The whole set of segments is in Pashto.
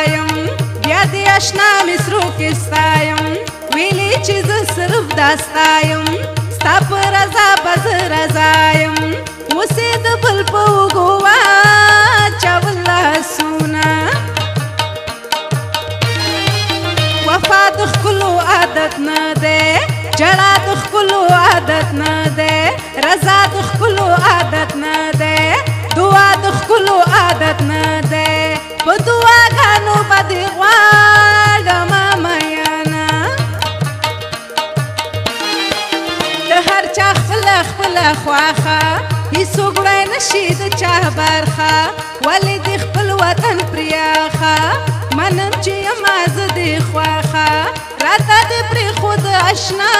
وایم بیا دې آشنا مصرو کې ستایم ویلې چې زه صرف داستایم ستا په رضا بز رضایم اوسې د بل په اوږو واچول لاسونه وفا د ښکلو عادت نه دی جړا د ښکلو عادت نه دی رضا د ښکلو عادت نه دی خواخه هیڅوک وړای نشي د چا برخه ولې د خپل وطن پریاخه منم چې ما زه د خواخه راته د پری خود آشنا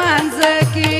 manzaki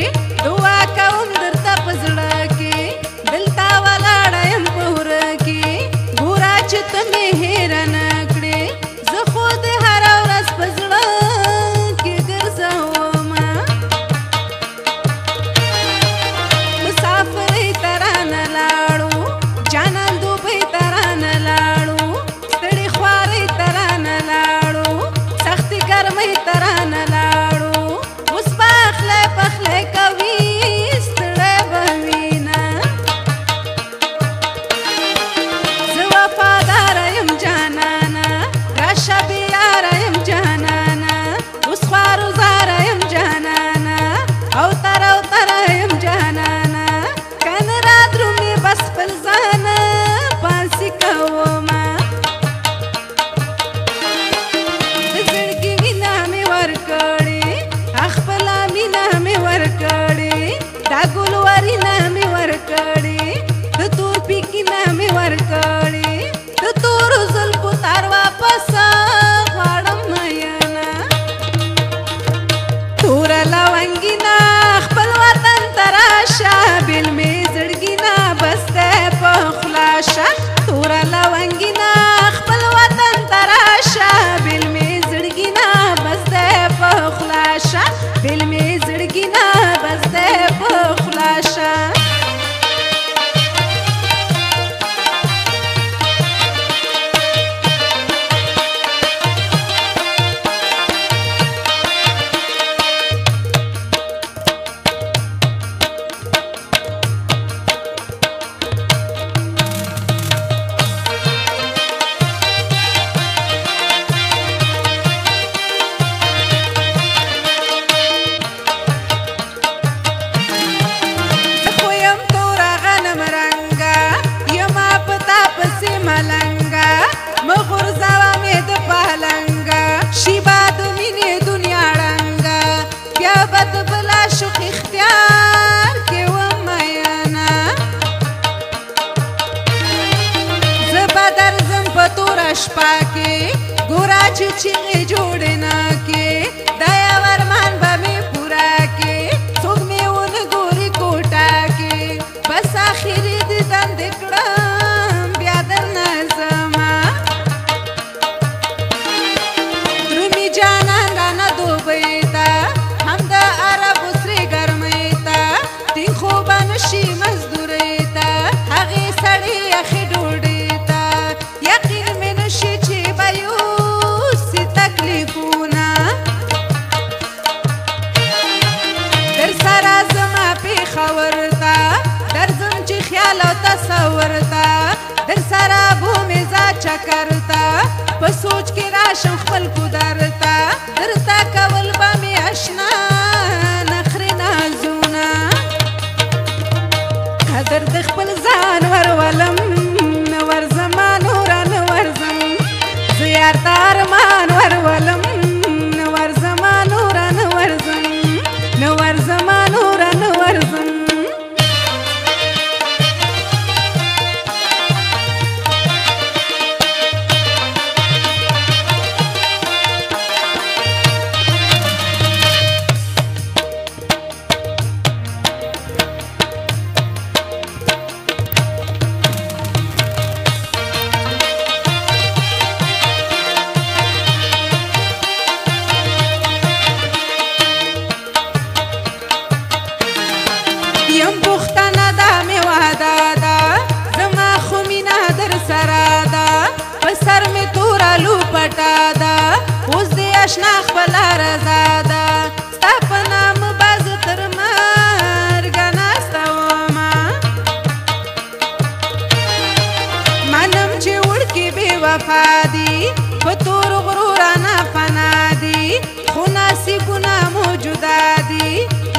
زړګي نه بس ده په خلاصه ورتا در سره بومې زه چکر تا په سوچ کې راشم خپل کودر تا درته کول به مې اشنا نخرې نازونه قدر د خپل ځان ورولم ورځم نور ورځم زه یار ته ارمان یم پښتنه دا مې واده ده زما خو مینه در سره ده په سر مې توره لو پټه ده اوس دې اشنا خپله رضا ده ستا په نامه به زه تر مرګه ناسته ومه منم چې وړکې بې وفا دي په تور غرو رانه فنا دي خو نصیبونه مو جدا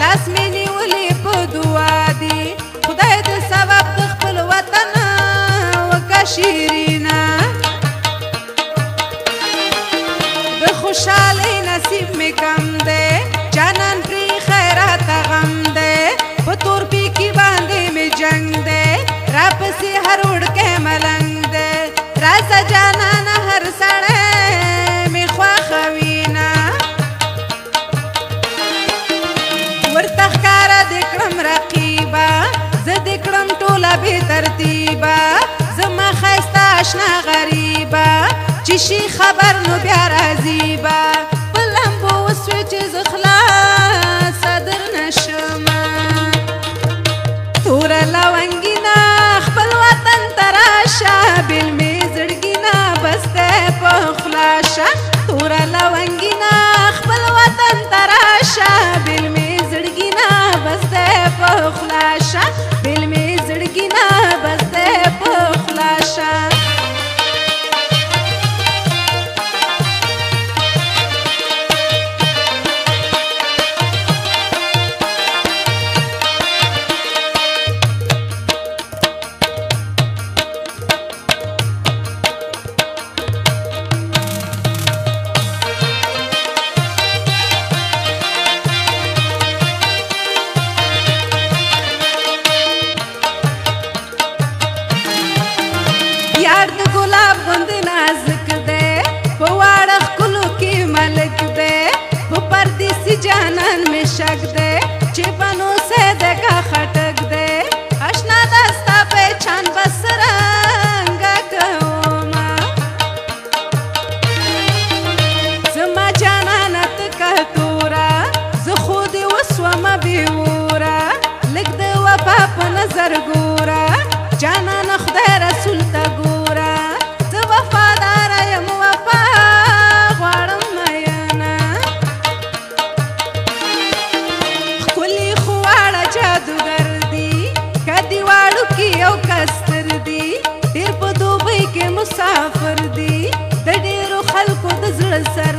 لاس مې نیولې په دعا دی خدای دې سبب د خپل وطن وکړه شیرینه تشنه غریبه چی خبر نو بیا رزیبه جانا نخدای رسول تا ګورا ته وفادار یم وفا غواړم میانا خولي خواړه جادوګر دی کدی واړو کې یو کستر دی تیر په دوبۍ کې مسافر دی د ډیرو خلکو د زړه سره